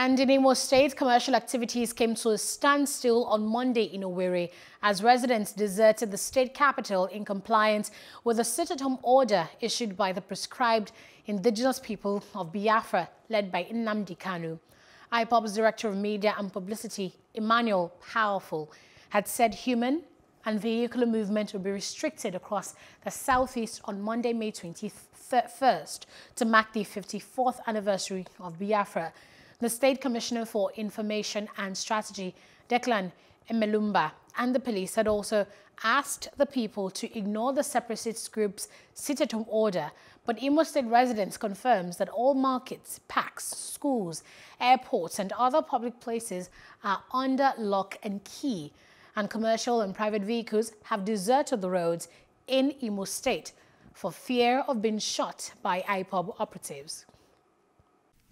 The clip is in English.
And in Imo State, commercial activities came to a standstill on Monday in Owerri as residents deserted the state capital in compliance with a sit-at-home order issued by the prescribed indigenous people of Biafra, led by Nnamdi Kanu. IPOB's Director of Media and Publicity, Emmanuel Powerful, had said human and vehicular movement will be restricted across the southeast on Monday, May 21st to mark the 54th anniversary of Biafra. The State Commissioner for Information and Strategy, Declan Emelumba, and the police had also asked the people to ignore the separatist group's sit-at-home order, but Imo State residents confirms that all markets, parks, schools, airports and other public places are under lock and key, and commercial and private vehicles have deserted the roads in Imo State for fear of being shot by IPOB operatives.